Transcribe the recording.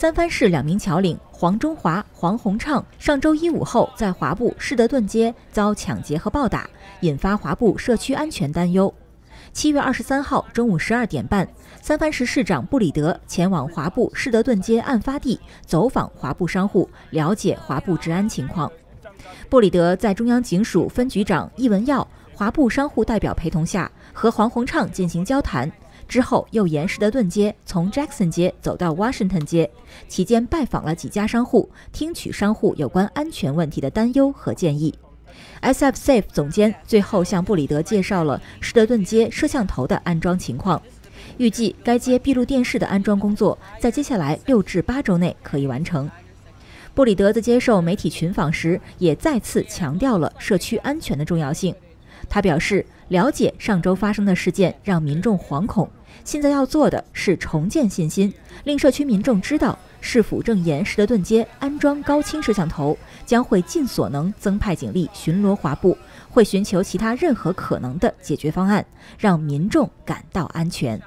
三藩市两名侨领黄中华、黄洪畅上周一午后在华埠士德顿街遭抢劫和暴打，引发华埠社区安全担忧。七月二十三号中午十二点半，三藩市市长布里德前往华埠士德顿街案发地走访华埠商户，了解华埠治安情况。布里德在中央警署分局长易文耀、华埠商户代表陪同下，和黄洪畅进行交谈。之后又沿士德顿街从 Jackson 街走到 Washington 街，期间拜访了几家商户，听取商户有关安全问题的担忧和建议。SF Safe 总监最后向布里德介绍了士德顿街摄像头的安装情况，预计该街闭路电视的安装工作在接下来六至八周内可以完成。布里德在接受媒体群访时也再次强调了社区安全的重要性。他表示，了解上周发生的事件让民众惶恐。现在要做的是重建信心，令社区民众知道市府正沿士德顿街安装高清摄像头，将会尽所能增派警力巡逻华埠，会寻求其他任何可能的解决方案，让民众感到安全。